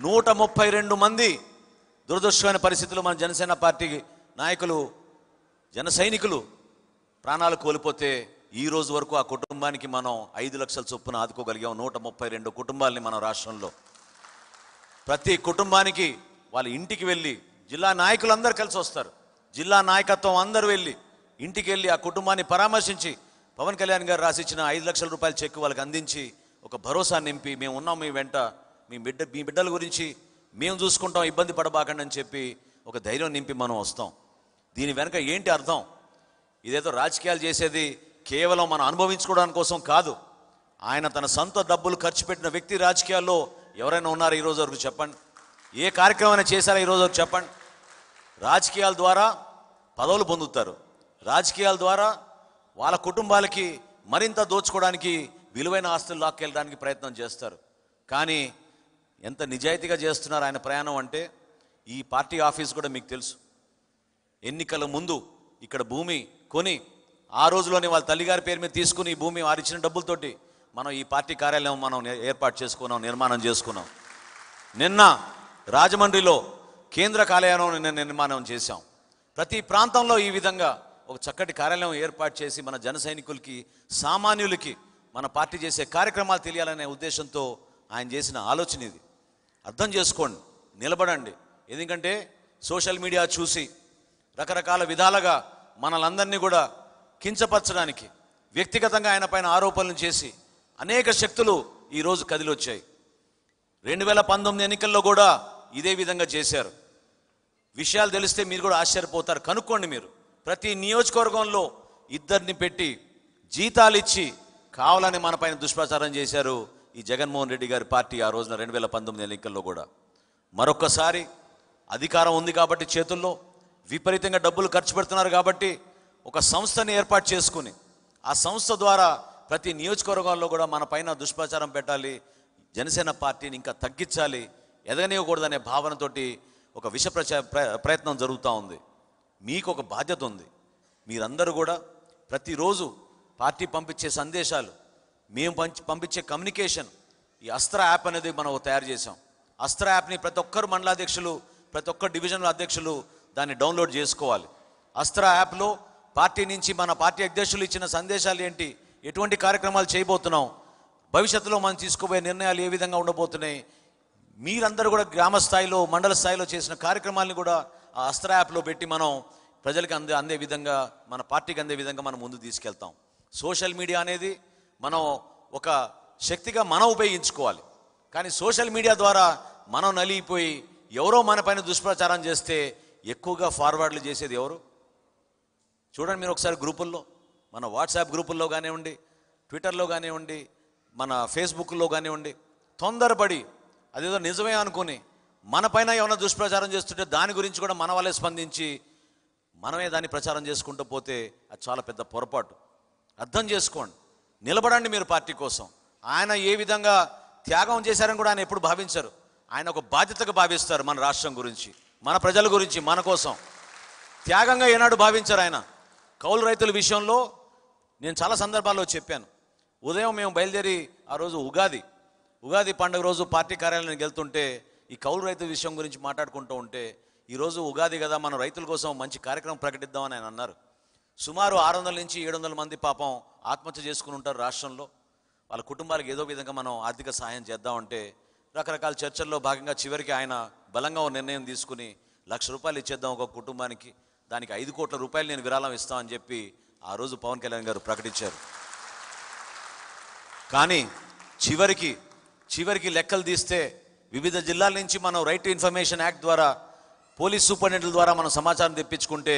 నూట ముప్పై రెండు మంది దురదృష్టమైన పరిస్థితుల్లో మన జనసేన పార్టీ నాయకులు జన సైనికులు ప్రాణాలు కోల్పోతే ఈ రోజు వరకు ఆ కుటుంబానికి మనం ఐదు లక్షల చొప్పున ఆదుకోగలిగాం. నూట ముప్పై రెండు కుటుంబాలని మన రాష్ట్రంలో. ప్రతి కుటుంబానికి వాళ్ళ ఇంటికి వెళ్ళి జిల్లా నాయకులు అందరు కలిసి వస్తారు. జిల్లా నాయకత్వం అందరూ వెళ్ళి ఇంటికి వెళ్ళి ఆ కుటుంబాన్ని పరామర్శించి పవన్ కళ్యాణ్ గారు రాసిచ్చిన ఐదు లక్షల రూపాయల చెక్ వాళ్ళకి అందించి ఒక భరోసా నింపి మేము ఉన్నాం మీ వెంట. మీ బిడ్డ మీ బిడ్డల గురించి మేము చూసుకుంటాం ఇబ్బంది పడబాకండి అని చెప్పి ఒక ధైర్యం నింపి మనం వస్తాం. దీని వెనక ఏంటి అర్థం? ఇదేదో రాజకీయాలు చేసేది కేవలం మనం అనుభవించుకోవడానికి కోసం కాదు. ఆయన తన సొంత డబ్బులు ఖర్చు పెట్టిన వ్యక్తి రాజకీయాల్లో ఎవరైనా ఉన్నారా ఈరోజు వరకు చెప్పండి? ఏ కార్యక్రమం చేశారా ఈరోజు వరకు చెప్పండి? రాజకీయాల ద్వారా పదవులు పొందుతారు. రాజకీయాల ద్వారా వాళ్ళ కుటుంబాలకి మరింత దోచుకోవడానికి విలువైన ఆస్తులు లాక్కెళ్ళడానికి ప్రయత్నం చేస్తారు. కానీ ఎంత నిజాయితీగా చేస్తున్నారు ఆయన ప్రయాణం అంటే ఈ పార్టీ ఆఫీస్ కూడా మీకు తెలుసు. ఎన్నికల ముందు ఇక్కడ భూమి కొని ఆ రోజులోనే వాళ్ళ తల్లిగారి పేరు మీద తీసుకుని ఈ భూమి వారిచ్చిన డబ్బులతోటి మనం ఈ పార్టీ కార్యాలయం మనం ఏర్పాటు చేసుకున్నాం నిర్మాణం చేసుకున్నాం. నిన్న రాజమండ్రిలో కేంద్ర కార్యాలయం నిన్న నిర్మాణం చేశాం. ప్రతి ప్రాంతంలో ఈ విధంగా ఒక చక్కటి కార్యాలయం ఏర్పాటు చేసి మన జన సైనికులకి సామాన్యులకి మన పార్టీ చేసే కార్యక్రమాలు తెలియాలనే ఉద్దేశంతో ఆయన చేసిన ఆలోచన ఇది. అర్థం చేసుకోండి నిలబడండి. ఎందుకంటే సోషల్ మీడియా చూసి రకరకాల విధాలుగా మనలందరినీ కూడా కించపరచడానికి వ్యక్తిగతంగా ఆయన పైన ఆరోపణలు చేసి అనేక శక్తులు ఈరోజు కదిలొచ్చాయి. రెండు వేల పంతొమ్మిది ఎన్నికల్లో కూడా ఇదే విధంగా చేశారు. విషయాలు తెలిస్తే మీరు కూడా ఆశ్చర్యపోతారు. కనుక్కోండి మీరు. ప్రతి నియోజకవర్గంలో ఇద్దరిని పెట్టి జీతాలు ఇచ్చి కావాలని మన పైన దుష్ప్రచారం చేశారు ఈ జగన్మోహన్ రెడ్డి గారి పార్టీ ఆ రోజున రెండు వేల పంతొమ్మిది ఎన్నికల్లో కూడా. మరొక్కసారి అధికారం ఉంది కాబట్టి చేతుల్లో విపరీతంగా డబ్బులు ఖర్చు పెడుతున్నారు కాబట్టి ఒక సంస్థని ఏర్పాటు చేసుకుని ఆ సంస్థ ద్వారా ప్రతి నియోజకవర్గాల్లో కూడా మన పైన దుష్ప్రచారం పెట్టాలి జనసేన పార్టీని ఇంకా తగ్గించాలి ఎదగనివ్వకూడదనే భావనతోటి ఒక విష ప్ర- ప్రయత్నం జరుగుతూ ఉంది. మీకు ఒక బాధ్యత ఉంది. మీరందరూ కూడా ప్రతిరోజు పార్టీ పంపించే సందేశాలు మేము పంచి పంపించే కమ్యూనికేషన్ ఈ అస్త్ర యాప్ అనేది మనం తయారు చేసాం అస్త్ర యాప్ని ప్రతి ఒక్కరు మండలాధ్యక్షులు ప్రతి ఒక్క డివిజన్ల అధ్యక్షులు దాన్ని డౌన్లోడ్ చేసుకోవాలి. అస్త్ర యాప్లో పార్టీ నుంచి మన పార్టీ అధ్యక్షులు ఇచ్చిన సందేశాలు ఏంటి ఎటువంటి కార్యక్రమాలు చేయబోతున్నాం భవిష్యత్తులో మనం తీసుకోబోయే నిర్ణయాలు ఏ విధంగా ఉండబోతున్నాయి మీరందరూ కూడా గ్రామ స్థాయిలో మండల స్థాయిలో చేసిన కార్యక్రమాలను కూడా ఆ అస్త్ర యాప్లో పెట్టి మనం ప్రజలకు అందే అందే విధంగా మన పార్టీకి అందే విధంగా మనం ముందు తీసుకెళ్తాం. సోషల్ మీడియా అనేది మనం ఒక శక్తిగా మనం ఉపయోగించుకోవాలి. కానీ సోషల్ మీడియా ద్వారా మనం నలిగిపోయి ఎవరో మన పైన దుష్ప్రచారం చేస్తే ఎక్కువగా ఫార్వర్డ్లు చేసేది ఎవరు? చూడండి మీరు ఒకసారి గ్రూపుల్లో మన వాట్సాప్ గ్రూపుల్లో కానివ్వండి ట్విట్టర్లో కానివ్వండి మన ఫేస్బుక్లో కానివ్వండి తొందరపడి అదేదో నిజమే అనుకుని మన పైన ఏమైనా దుష్ప్రచారం చేస్తుంటే దాని గురించి కూడా మన వాళ్ళే స్పందించి మనమే దాన్ని ప్రచారం చేసుకుంటూ పోతే అది చాలా పెద్ద పొరపాటు. అర్థం చేసుకోండి. నిలబడండి మీరు పార్టీ కోసం. ఆయన ఏ విధంగా త్యాగం చేశారని కూడా ఆయన ఎప్పుడు భావించరు. ఆయన ఒక బాధ్యతగా భావిస్తారు మన రాష్ట్రం గురించి మన ప్రజల గురించి మన కోసం. త్యాగంగా ఏనాడు భావించారు ఆయన. కౌలు రైతుల విషయంలో నేను చాలా సందర్భాల్లో చెప్పాను. ఉదయం మేము బయలుదేరి ఆ రోజు ఉగాది. ఉగాది పండుగ రోజు పార్టీ కార్యాలయానికి వెళ్తుంటే ఈ కౌలు రైతుల విషయం గురించి మాట్లాడుకుంటూ ఉంటే ఈరోజు ఉగాది కదా మనం రైతుల కోసం మంచి కార్యక్రమం ప్రకటిద్దామని ఆయన అన్నారు. సుమారు ఆరు వందల నుంచి ఏడు వందల మంది పాపం ఆత్మహత్య చేసుకుని ఉంటారు రాష్ట్రంలో. వాళ్ళ కుటుంబాలకు ఏదో విధంగా మనం ఆర్థిక సహాయం చేద్దామంటే రకరకాల చర్చల్లో భాగంగా చివరికి ఆయన బలంగా ఒక నిర్ణయం తీసుకుని లక్ష రూపాయలు ఇచ్చేద్దాం ఒక కుటుంబానికి దానికి ఐదు కోట్ల రూపాయలు నేను విరాళం ఇస్తామని చెప్పి ఆ రోజు పవన్ కళ్యాణ్ గారు ప్రకటించారు. కానీ చివరికి చివరికి లెక్కలు తీస్తే వివిధ జిల్లాల నుంచి మనం రైట్ టు ఇన్ఫర్మేషన్ యాక్ట్ ద్వారా పోలీస్ సూపరింటెండెంట్ ద్వారా మనం సమాచారం తెప్పించుకుంటే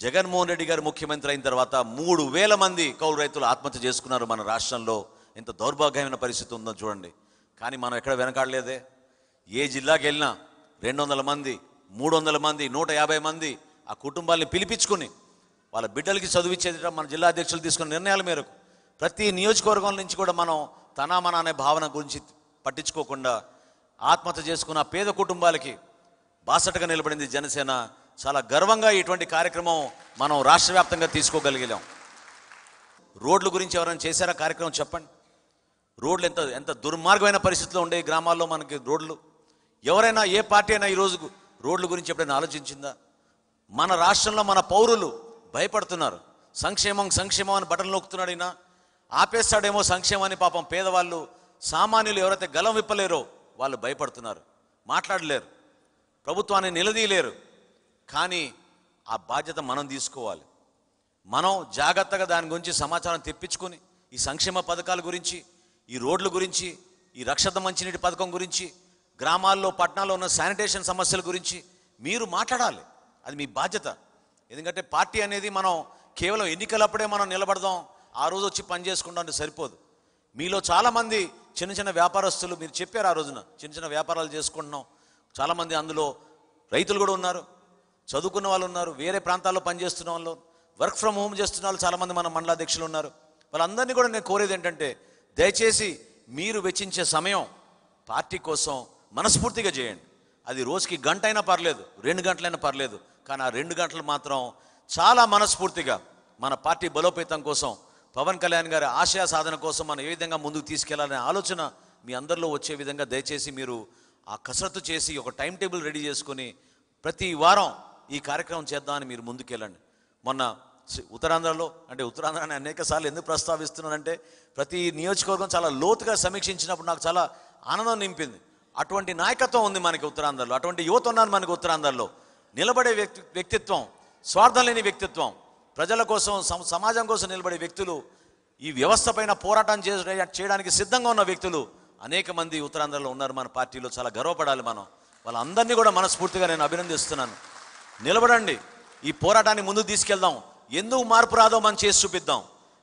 జగన్మోహన్ రెడ్డి గారు ముఖ్యమంత్రి అయిన తర్వాత మూడు వేల మంది కౌలు రైతులు ఆత్మహత్య చేసుకున్నారు మన రాష్ట్రంలో. ఎంత దౌర్భాగ్యమైన పరిస్థితి ఉందో చూడండి. కానీ మనం ఎక్కడ వెనకాడలేదే. ఏ జిల్లాకి వెళ్ళినా రెండు వందల మంది మూడు వందల మంది నూట యాభై మంది ఆ కుటుంబాల్ని పిలిపించుకుని వాళ్ళ బిడ్డలకి చదివించేది మన జిల్లా అధ్యక్షులు తీసుకున్న నిర్ణయాల మేరకు. ప్రతి నియోజకవర్గం నుంచి కూడా మనం తనా మన అనే భావన గురించి పట్టించుకోకుండా ఆత్మహత్య చేసుకున్న పేద కుటుంబాలకి బాసటగా నిలబడింది జనసేన. చాలా గర్వంగా ఇటువంటి కార్యక్రమం మనం రాష్ట్ర వ్యాప్తంగా తీసుకోగలిగాం. రోడ్ల గురించి ఎవరైనా చేశారా కార్యక్రమం చెప్పండి. రోడ్లు ఎంత ఎంత దుర్మార్గమైన పరిస్థితిలో ఉండే గ్రామాల్లో మనకి రోడ్లు. ఎవరైనా ఏ పార్టీ అయినా ఈరోజు రోడ్ల గురించి ఎప్పుడైనా ఆలోచించిందా? మన రాష్ట్రంలో మన పౌరులు భయపడుతున్నారు. సంక్షేమం సంక్షేమం అని బటన్ నొక్కుతున్నాడు ఈయన. ఆపేస్తాడేమో సంక్షేమాన్ని పాపం పేదవాళ్ళు సామాన్యులు ఎవరైతే గలం విప్పలేరో వాళ్ళు భయపడుతున్నారు. మాట్లాడలేరు. ప్రభుత్వాన్ని నిలదీయలేరు. కానీ ఆ బాధ్యత మనం తీసుకోవాలి. మనం జాగ్రత్తగా దాని గురించి సమాచారం తెప్పించుకొని ఈ సంక్షేమ పథకాల గురించి ఈ రోడ్ల గురించి ఈ రక్షత మంచినీటి పథకం గురించి గ్రామాల్లో పట్టణాల్లో ఉన్న శానిటేషన్ సమస్యల గురించి మీరు మాట్లాడాలి. అది మీ బాధ్యత. ఎందుకంటే పార్టీ అనేది మనం కేవలం ఎన్నికలప్పుడే మనం నిలబడదాం ఆ రోజు వచ్చి పని చేసుకుంటాం అంటే సరిపోదు. మీలో చాలామంది చిన్న చిన్న వ్యాపారస్తులు మీరు చెప్పారు ఆ రోజున చిన్న చిన్న వ్యాపారాలు చేసుకుంటున్నాం. చాలామంది అందులో రైతులు కూడా ఉన్నారు. చదువుకున్న వాళ్ళు ఉన్నారు వేరే ప్రాంతాల్లో పనిచేస్తున్న వాళ్ళు వర్క్ ఫ్రమ్ హోమ్ చేస్తున్న వాళ్ళు చాలామంది మన మండలాధ్యక్షులు ఉన్నారు. వాళ్ళందరినీ కూడా నేను కోరేది ఏంటంటే దయచేసి మీరు వెచ్చించే సమయం పార్టీ కోసం మనస్ఫూర్తిగా చేయండి. అది రోజుకి గంట అయినా పర్లేదు రెండు గంటలైనా పర్లేదు కానీ ఆ రెండు గంటలు మాత్రం చాలా మనస్ఫూర్తిగా మన పార్టీ బలోపేతం కోసం పవన్ కళ్యాణ్ గారి ఆశయ సాధన కోసం మనం ఏ విధంగా ముందుకు తీసుకెళ్ళాలనే ఆలోచన మీ అందరిలో వచ్చే విధంగా దయచేసి మీరు ఆ కసరత్తు చేసి ఒక టైం టేబుల్ రెడీ చేసుకొని ప్రతి వారం ఈ కార్యక్రమం చేద్దామని మీరు ముందుకెళ్ళండి. మొన్న ఉత్తరాంధ్రలో అంటే ఉత్తరాంధ్రాన్ని అనేక సార్లు ఎందుకు ప్రస్తావిస్తున్నానంటే ప్రతి నియోజకవర్గం చాలా లోతుగా సమీక్షించినప్పుడు నాకు చాలా ఆనందం నింపింది. అటువంటి నాయకత్వం ఉంది మనకి ఉత్తరాంధ్రలో అటువంటి యువత ఉన్నారు మనకి ఉత్తరాంధ్రలో. నిలబడే వ్యక్తి వ్యక్తిత్వం స్వార్థం లేని వ్యక్తిత్వం ప్రజల కోసం సమాజం కోసం నిలబడే వ్యక్తులు ఈ వ్యవస్థ పైన పోరాటం చేయడానికి సిద్ధంగా ఉన్న వ్యక్తులు అనేక మంది ఉత్తరాంధ్రలో ఉన్నారు మన పార్టీలో. చాలా గర్వపడాలి మనం. వాళ్ళందరినీ కూడా మనస్ఫూర్తిగా నేను అభినందిస్తున్నాను. నిలబడండి. ఈ పోరాటాన్ని ముందుకు తీసుకెళ్దాం. ఎందుకు మార్పు రాదో మనం చేసి చూపిద్దాం.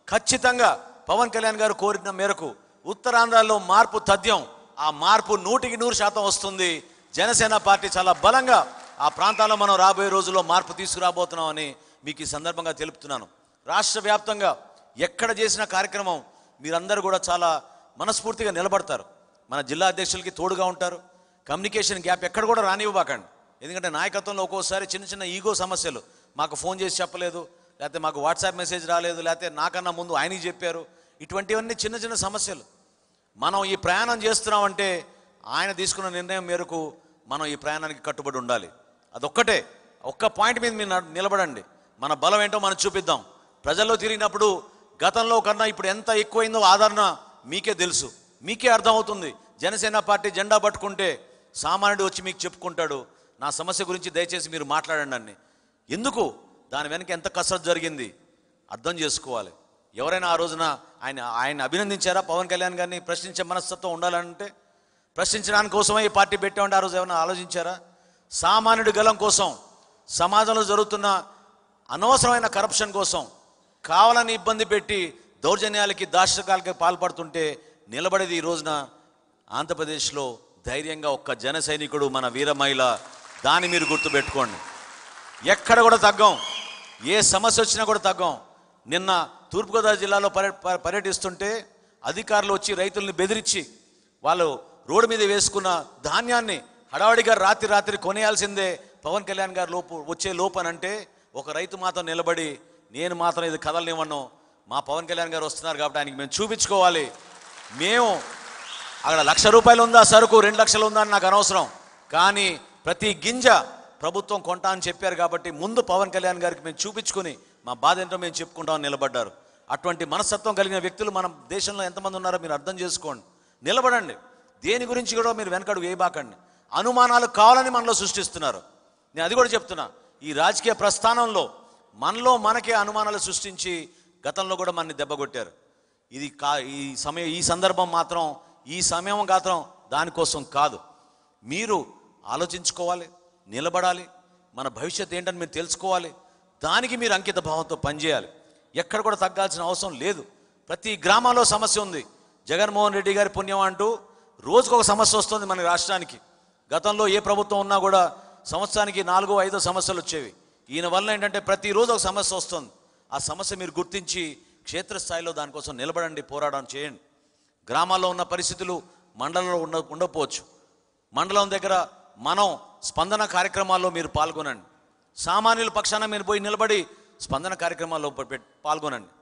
ఖచ్చితంగా పవన్ కళ్యాణ్ గారు కోరిన మేరకు ఉత్తరాంధ్రలో మార్పు తథ్యం ఆ మార్పు నూటికి నూరు శాతం వస్తుంది. జనసేన పార్టీ చాలా బలంగా ఆ ప్రాంతాల్లో మనం రాబోయే రోజుల్లో మార్పు తీసుకురాబోతున్నామని మీకు ఈ సందర్భంగా తెలుపుతున్నాను. రాష్ట్ర వ్యాప్తంగా ఎక్కడ చేసిన కార్యక్రమం మీరందరూ కూడా చాలా మనస్ఫూర్తిగా నిలబడతారు. మన జిల్లా అధ్యక్షులకి తోడుగా ఉంటారు. కమ్యూనికేషన్ గ్యాప్ ఎక్కడ కూడా రానివ్వబాకండి. ఎందుకంటే నాయకత్వంలో ఒక్కోసారి చిన్న చిన్న ఈగో సమస్యలు. మాకు ఫోన్ చేసి చెప్పలేదు లేకపోతే మాకు వాట్సాప్ మెసేజ్ రాలేదు లేకపోతే నాకన్నా ముందు ఆయనకి చెప్పారు. ఇటువంటివన్నీ చిన్న చిన్న సమస్యలు. మనం ఈ ప్రయాణం చేస్తున్నామంటే ఆయన తీసుకున్న నిర్ణయం మేరకు మనం ఈ ప్రయాణానికి కట్టుబడి ఉండాలి. అదొక్కటే. ఒక్క పాయింట్ మీద మీరు నిలబడండి. మన బలం ఏంటో మనం చూపిద్దాం. ప్రజల్లో తిరిగినప్పుడు గతంలో కన్నా ఇప్పుడు ఎంత ఎక్కువైందో ఆదరణ మీకే తెలుసు. మీకే అర్థమవుతుంది. జనసేన పార్టీ జెండా పట్టుకుంటే సామాన్యుడు వచ్చి మీకు చెప్పుకుంటాడు. నా సమస్య గురించి దయచేసి మీరు మాట్లాడండి అన్ని. ఎందుకు? దాని వెనక ఎంత కసరత్తు జరిగింది? అర్థం చేసుకోవాలి. ఎవరైనా ఆ రోజున ఆయన ఆయన అభినందించారా? పవన్ కళ్యాణ్ గారిని ప్రశ్నించే మనస్తత్వం ఉండాలంటే? ప్రశ్నించడానికి కోసమే ఈ పార్టీ పెట్టామంటే ఆ రోజు ఏమైనా ఆలోచించారా? సామాన్యుడి గలం కోసం సమాజంలో జరుగుతున్న అనవసరమైన కరప్షన్ కోసం కావాలని ఇబ్బంది పెట్టి దౌర్జన్యాలకి దాశకాలకి పాల్పడుతుంటే నిలబడేది ఈ రోజున ఆంధ్రప్రదేశ్లో ధైర్యంగా ఒక్క జన సైనికుడు మన వీరమహిళ దాన్ని మీరు గుర్తుపెట్టుకోండి. ఎక్కడ కూడా తగ్గం. ఏ సమస్య వచ్చినా కూడా తగ్గం. నిన్న తూర్పుగోదావరి జిల్లాలో పర్య ప- పర్యటిస్తుంటే అధికారులు వచ్చి రైతుల్ని బెదిరించి వాళ్ళు రోడ్డు మీద వేసుకున్న ధాన్యాన్ని హడావడిగా రాత్రి రాత్రి కొనేయాల్సిందే పవన్ కళ్యాణ్ గారు లోపు వచ్చే లోపనంటే ఒక రైతు మాత్రం నిలబడి నేను మాత్రం ఇది కదలనివ్వను. మా పవన్ కళ్యాణ్ గారు వస్తున్నారు కాబట్టి ఆయనకి మేము చూపించుకోవాలి. మేము అక్కడ లక్ష రూపాయలు ఉందా సరుకు? రెండు లక్షలు ఉందా అని నాకు అనవసరం. కానీ ప్రతి గింజ ప్రభుత్వం కొంటా అని చెప్పారు కాబట్టి ముందు పవన్ కళ్యాణ్ గారికి మేము చూపించుకొని మా బాధ ఏంటో మేము చెప్పుకుంటామని నిలబడ్డారు. అటువంటి మనస్తత్వం కలిగిన వ్యక్తులు మన దేశంలో ఎంతమంది ఉన్నారో మీరు అర్థం చేసుకోండి. నిలబడండి. దేని గురించి కూడా మీరు వెనకడు వేయబాకండి. అనుమానాలు కావాలని మనలో సృష్టిస్తున్నారు. నేను అది కూడా చెప్తున్నా. ఈ రాజకీయ ప్రస్థానంలో మనలో మనకే అనుమానాలు సృష్టించి గతంలో కూడా మనని దెబ్బగొట్టారు ఇది కా ఈ సమయం ఈ సందర్భం మాత్రం ఈ సమయం మాత్రం దానికోసం కాదు. మీరు ఆలోచించుకోవాలి నిలబడాలి. మన భవిష్యత్తు ఏంటని మీరు తెలుసుకోవాలి. దానికి మీరు అంకిత భావంతో పనిచేయాలి. ఎక్కడ కూడా తగ్గాల్సిన అవసరం లేదు. ప్రతి గ్రామంలో సమస్య ఉంది. జగన్మోహన్ రెడ్డి గారి పుణ్యం అంటూ రోజుకు ఒక సమస్య వస్తుంది మన రాష్ట్రానికి. గతంలో ఏ ప్రభుత్వం ఉన్నా కూడా సంవత్సరానికి నాలుగో ఐదో సమస్యలు వచ్చేవి. ఈయన వల్ల ఏంటంటే ప్రతిరోజు ఒక సమస్య వస్తుంది. ఆ సమస్య మీరు గుర్తించి క్షేత్రస్థాయిలో దానికోసం నిలబడండి పోరాటం చేయండి. గ్రామాల్లో ఉన్న పరిస్థితులు మండలంలో ఉండ ఉండకపోవచ్చు. మండలం దగ్గర మనం స్పందన కార్యక్రమాల్లో మీరు పాల్గొనండి. సామాన్యుల పక్షాన మీరు పోయి నిలబడి స్పందన కార్యక్రమాల్లో పాల్గొనండి.